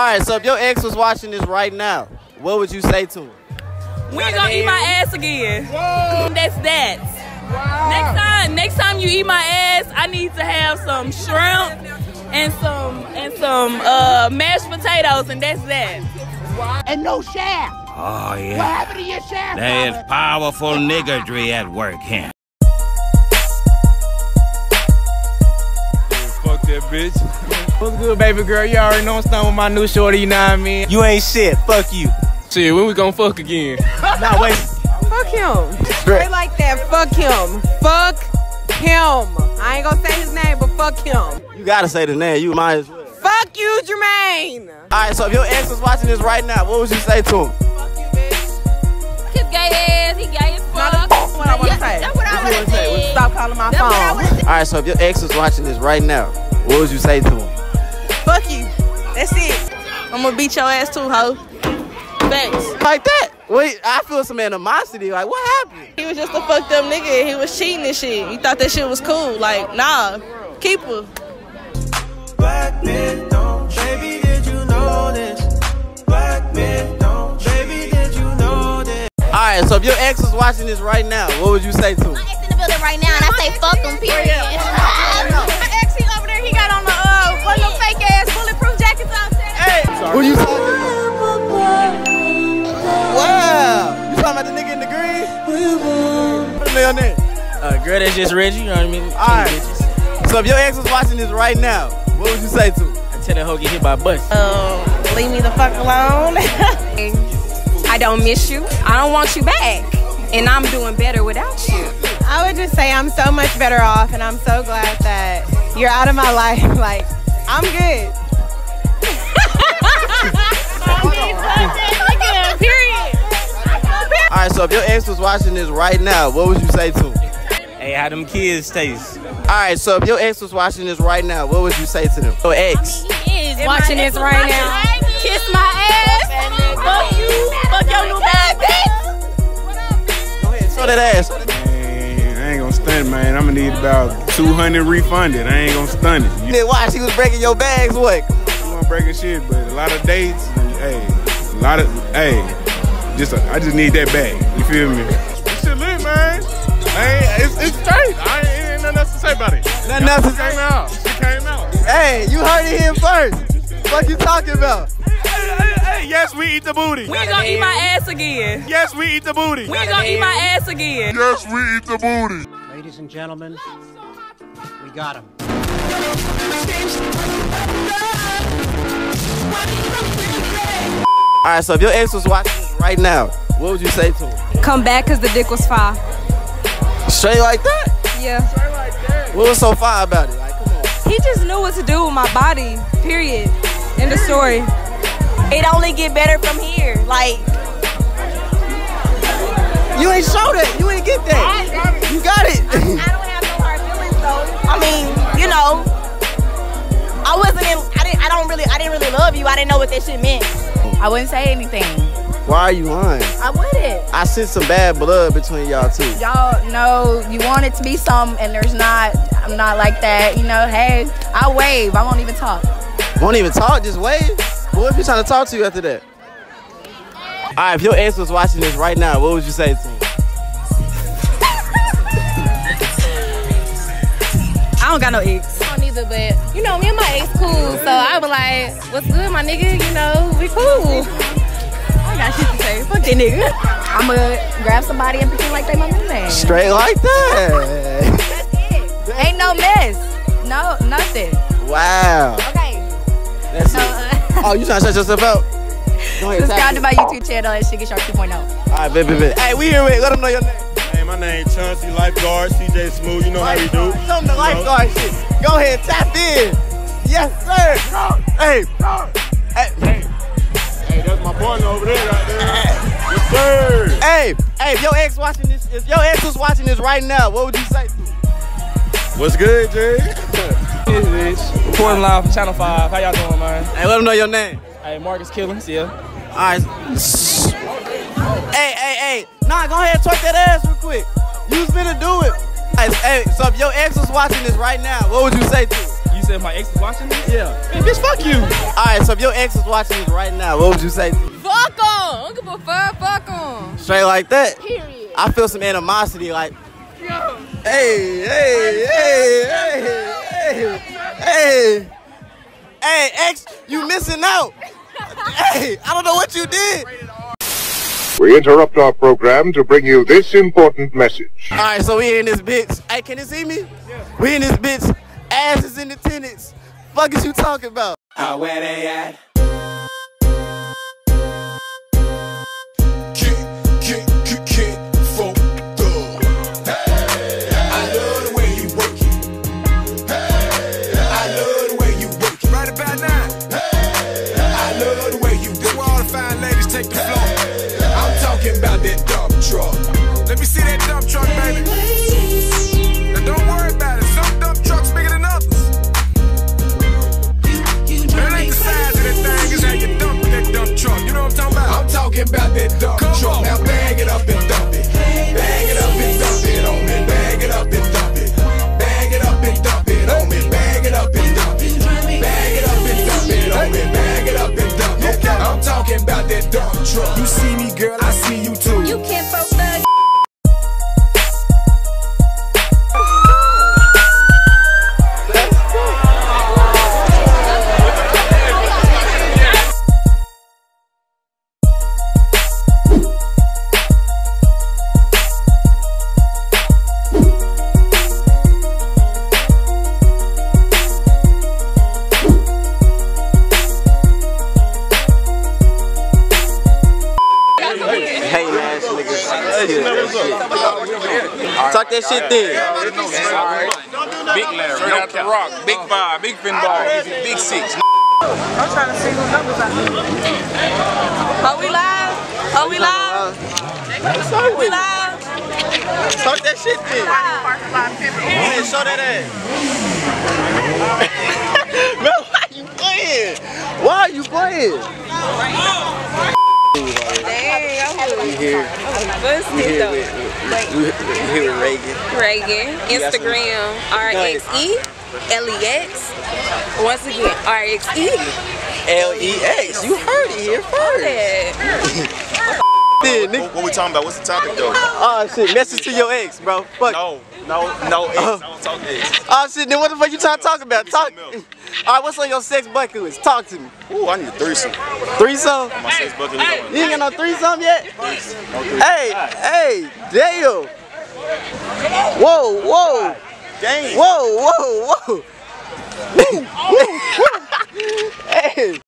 right, so if your ex was watching this right now, what would you say to him? We ain't gonna eat my ass again. That's that. Next time, next time you eat my ass, I need to have some shrimp and some and some uh, mashed potatoes, and that's that. And no shaft. Oh, yeah. What happened to your shaft? There is Robert? powerful niggardry at work here. Fuck that bitch. What's good, baby girl? You already know I'm standing with my new shorty, you know what I mean? You ain't shit. Fuck you. Shit, when we gonna fuck again? Nah, wait. Fuck him. Straight like that. Fuck him. Fuck him. I ain't gonna say his name, but fuck him. You gotta say the name. You might as well. Fuck you, Jermaine. All right, so if your ex was watching this right now, what would you say to him? Fuck you, bitch. His gay ass, he gay as fuck. that's what I wanna say. That's what I What you would wanna say? say. Stop calling my That's phone. All right, so if your ex was watching this right now, what would you say to him? Fuck you. That's it. I'm gonna beat your ass too, hoe. Thanks. Like that? Wait, I feel some animosity. Like, what happened? He was just a fucked up nigga. He was cheating and shit. You thought that shit was cool. Like, nah. Keep her. Black men don't, baby, did you know this? Black men don't, baby, did you know this? All right, so if your ex was watching this right now, what would you say to him? My ex in the building right now, and I say fuck him, period. One of them fake ass bulletproof jackets out there. Hey, who you talking about? Wow, you talking about the nigga in the green? What's your name? Uh, girl, that's just Reggie. You know what I mean? All right. So if your ex was watching this right now, what would you say to him? I tell that hoe get hit by a bus. Um, leave me the fuck alone. I don't miss you. I don't want you back. And I'm doing better without you. I would just say I'm so much better off, and I'm so glad that you're out of my life. Like, I'm good. Period. All right, so if your ex was watching this right now, what would you say to him? Hey, how them kids taste? All right, so if your ex was watching this right now, what would you say to them? Your ex. He is watching this right now. Kiss my ass. Fuck you. Fuck your new bad bitch. Go ahead, show that ass. Man. I'm gonna need about 200 refunded. I ain't gonna stun it. You Then watch, he was breaking your bags. What? want breaking shit, but a lot of dates, hey, a lot of, hey, just I just need that bag. You feel me? This shit lit, man. I ain't, it's, it's straight. I ain't, ain't nothing else to say about it. Nothing else to It came out. She came out. Hey, you heard it here first. What you talking about? Hey, hey, hey, yes, we eat the booty. We ain't gonna eat my ass again. Yes, we eat the booty. We ain't gonna eat my ass again. Yes, we eat the booty. Ladies and gentlemen, we got him. All right, so if your ex was watching this right now, what would you say to him? Come back because the dick was fire. Straight like that? Yeah. Straight like that. What was so fire about it? Like, come on. He just knew what to do with my body. Period. End of story. It only get better from here. Like, You ain't show that. You ain't get that. You got it. I don't have no hard feelings though. I mean, you know, I wasn't in. I didn't. I don't really. I didn't really love you. I didn't know what that shit meant. I wouldn't say anything. Why are you lying? I wouldn't. I sense some bad blood between y'all two. Y'all know you want it to be some, and there's not. I'm not like that. You know, hey, I wave. I won't even talk. Won't even talk, just wave. What if he's trying to talk to you after that? All right, if your ex was watching this right now, what would you say to him? Don't got no ex. I don't either, but you know, me and my ex cool, so I was like, "What's good, my nigga? You know, we cool." I got shit to say. Fuck that nigga. I'ma grab somebody and pretend like they my new man. Straight like that. That's it. Ain't no mess. No, nothing. Wow. Okay. That's So, it. uh, Oh, you trying to shut yourself out? Go ahead, subscribe to my YouTube channel and Sugar Shark 2.0. All right, bet, bet, bet. Hey, we here with. Let them know your name. Hey, my name Chauncey Lifeguard, CJ Smooth. You know how we do. Tell them the lifeguard shit. Go ahead, tap in. Yes, sir. Hey. Hey. Hey, that's my partner over there, right there. Yes, sir. Hey, hey, if your ex watching this, if your ex was watching this right now, what would you say? to him? What's good, Jay? Reporting live from Channel 5. How y'all doing, man? Hey, let them know your name. Hey, Marcus Killings, yeah. All right. Hey, hey, hey. Nah, go ahead and twerk that ass real quick. You was finna do it. Hey, hey, so if your ex was watching this right now, what would you say to him? You said my ex is watching this? Yeah. Man, bitch, fuck you. All right, so if your ex is watching this right now, what would you say? to him? Fuck em. I don't give a fuck. Fuck em. Straight like that. Period. I feel some animosity, like, Yo. hey, hey, hey, hey, hey, hey, hey, ex, you missing out. hey, I don't know what you did. We interrupt our program to bring you this important message. All right, so we in this bitch. Hey, can you see me? We in this bitch. Ass is in attendance. Fuck is you talking about? How where they at? Talk that shit then. Big Larry, straight out the rock, big five, big pinball, big six. I'm trying to see who numbers I Are we live? Are we live? We live? Talk that shit then. Man, show that ass. Man, why you playing? Why are you playing? Dang, I'm We here. busted We here though. with, we, we here with Reagan. Reagan, Instagram, RXE, LEX. Once again, RXE. L-E-X. You heard it here first. Then, nigga. What we talking about? What's the topic though? Oh shit, message to your ex, bro. Fuck. No, no, no. Ex. Uh. I don't talk to. Oh shit, then what the fuck you trying to talk about? Talk. Alright, what's on your sex bucket list? Talk to me. Ooh, I need a threesome. Threesome? My sex bucket list. on You ain't got no threesome yet? No threesome. Hey, hey, damn. Whoa, whoa. Dang. Whoa, whoa, whoa. hey.